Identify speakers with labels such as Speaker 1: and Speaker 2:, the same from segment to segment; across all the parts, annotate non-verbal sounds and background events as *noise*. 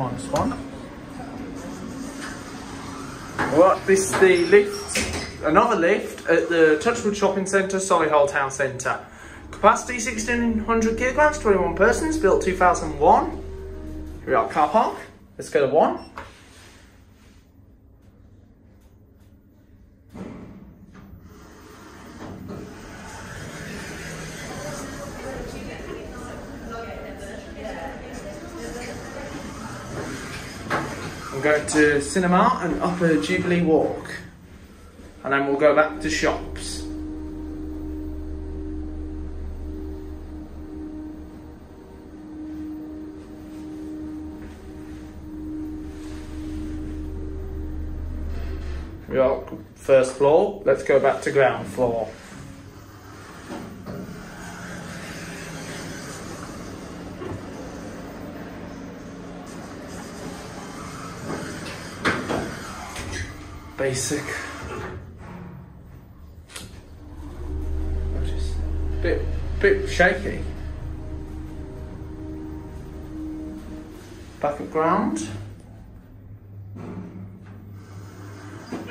Speaker 1: minus one. Right, this is the lift, another lift at the Touchwood Shopping Centre, Solihull Town Centre. Capacity 1600 kilograms, 21 persons, built 2001. Here we are, car park. Let's go to one. I'm going to cinema and Upper Jubilee Walk. And then we'll go back to shops. We are first floor. Let's go back to ground floor. Basic. Bit, bit shaky. Back at ground.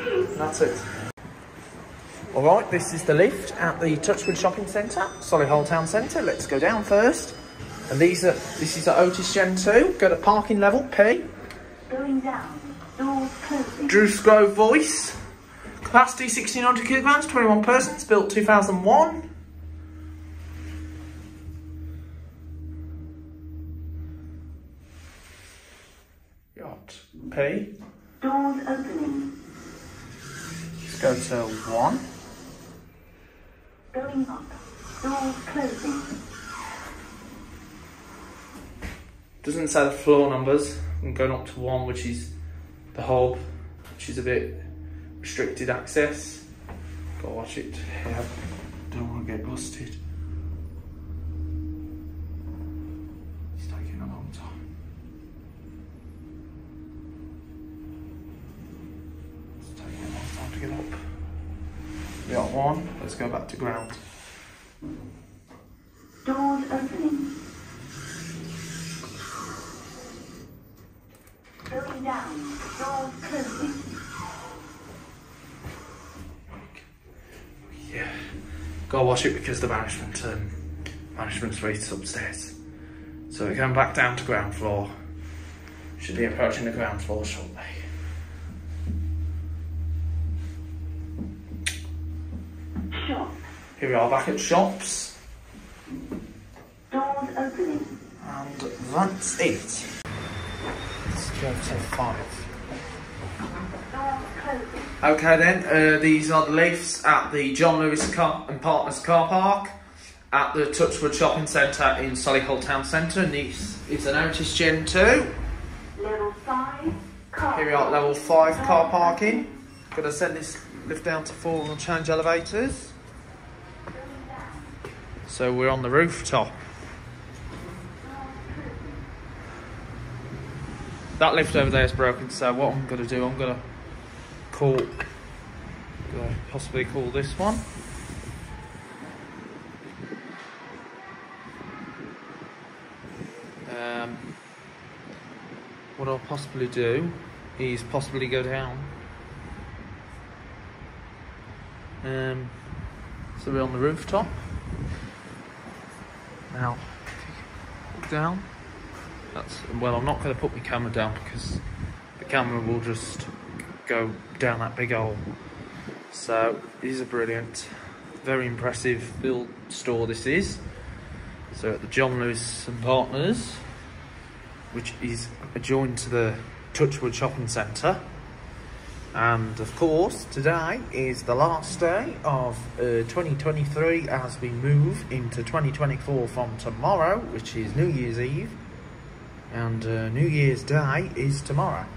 Speaker 1: That's it. Alright, this is the lift at the Touchwood Shopping Centre, Solihull Town Centre. Let's go down first. And these are this is at Otis Gen 2. Go to parking level P.
Speaker 2: Going down. Doors closing.
Speaker 1: Drew Scrove voice. Capacity 1600 kilograms, 21 persons, built 2001. Yacht P.
Speaker 2: Doors opening.
Speaker 1: Let's go to 1.
Speaker 2: Going up. Doors closing.
Speaker 1: Doesn't say the floor numbers. I'm going up to 1, which is the hub, which is a bit restricted access. Gotta watch it. Yeah, don't want to get busted. It's taking a long time. It's taking a long time to get up. We got one. Let's go back to ground. Gotta watch it because the management um, management suite upstairs. So we're going back down to ground floor. Should be approaching the ground floor shortly.
Speaker 2: Shop.
Speaker 1: Here we are back at shops,
Speaker 2: Doors opening.
Speaker 1: and that's it. Let's go to five. Okay then, uh, these are the lifts at the John Lewis car and Partners car park at the Touchwood Shopping Centre in Solihull Town Centre. And this is an Otis Gen 2.
Speaker 2: Level 5. Car.
Speaker 1: Here we are at level 5 car parking. Gonna send this lift down to 4 and change elevators. So we're on the rooftop. That lift over there is broken, so what I'm gonna do, I'm gonna call, possibly call this one. Um, what I'll possibly do is possibly go down. Um, so we're on the rooftop. Now, down. That's well. I'm not going to put my camera down because the camera will just go down that big hole. So these are brilliant, very impressive build store. This is. So at the John Lewis and Partners, which is adjoined to the Touchwood Shopping Centre. And of course, today is the last day of uh, 2023 as we move into 2024 from tomorrow, which is New Year's Eve. And uh, New Year's Day is tomorrow.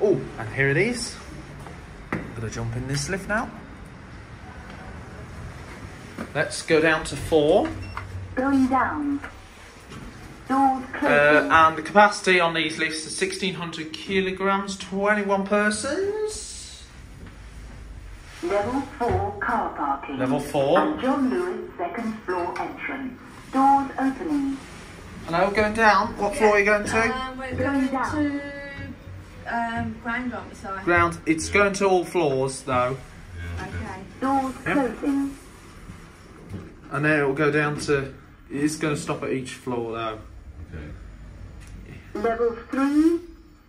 Speaker 1: Oh, and here it is. I'm going to jump in this lift now. Let's go down to four.
Speaker 2: Going down. Doors
Speaker 1: Uh,
Speaker 2: closing.
Speaker 1: and the capacity on these lifts is 1600 kilograms, 21 persons.
Speaker 2: Level 4 car parking.
Speaker 1: Level four.
Speaker 2: And John Lewis second floor entrance. Doors opening.
Speaker 1: Hello, going down. What floor are you going to?
Speaker 3: Um, we're
Speaker 2: Going
Speaker 3: going
Speaker 2: down.
Speaker 3: to um, ground, aren't we, Si?
Speaker 1: Ground. It's going to all floors though,
Speaker 3: Okay.
Speaker 2: Doors
Speaker 1: Yep.
Speaker 2: closing.
Speaker 1: and then it will go down to. It's going to stop at each floor though. Okay.
Speaker 2: Level 3,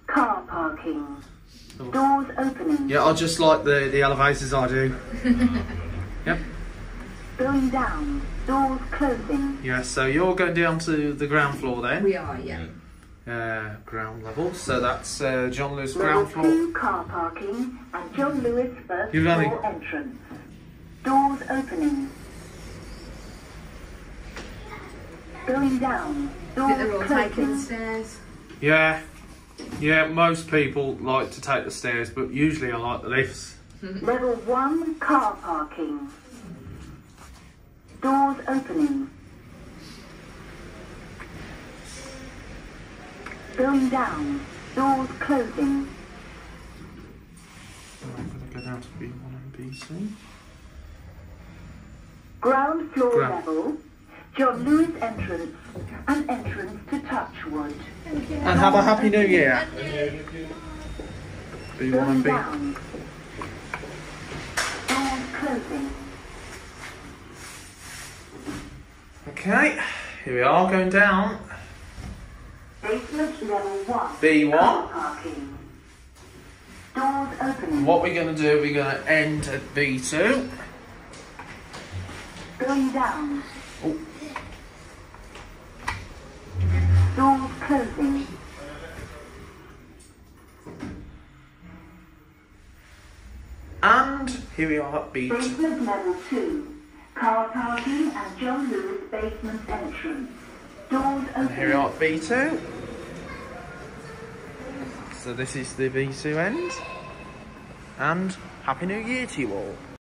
Speaker 2: car parking. Doors opening.
Speaker 1: Yeah, I just like the the elevators. I do. *laughs* yep.
Speaker 2: Going down. Doors closing.
Speaker 1: Yeah. So you're going down to the ground floor then.
Speaker 3: We are, yeah.
Speaker 1: Uh, ground level. So that's uh, John Lewis
Speaker 2: Level
Speaker 1: ground floor.
Speaker 2: 2, car parking. And John Lewis first
Speaker 1: You've only-
Speaker 2: floor entrance. Doors opening. Going down.
Speaker 3: I think they're all
Speaker 2: Doors
Speaker 3: taking
Speaker 2: closing.
Speaker 3: stairs.
Speaker 1: Yeah. Yeah. Most people like to take the stairs, but usually I like the lifts. *laughs*
Speaker 2: Level 1, car parking. Doors opening. Going down. Doors closing.
Speaker 1: I'm going to go down to B1 and B2.
Speaker 2: Ground floor
Speaker 1: Ground.
Speaker 2: level. John Lewis entrance. And entrance to Touchwood.
Speaker 1: And have a happy new year. B1
Speaker 2: Going
Speaker 1: and B.
Speaker 2: down. Doors closing.
Speaker 1: Okay. Here we are going down.
Speaker 2: Basement level 1.
Speaker 1: B1.
Speaker 2: Car parking. Doors opening.
Speaker 1: What we're going to do, we're going to end at B2.
Speaker 2: Going down.
Speaker 1: Oh.
Speaker 2: Doors closing.
Speaker 1: And here we are at B2.
Speaker 2: Basement level 2. Car parking and John Lewis basement entrance.
Speaker 1: And here we are at B2. So this is the B2 end. And Happy New Year to you all.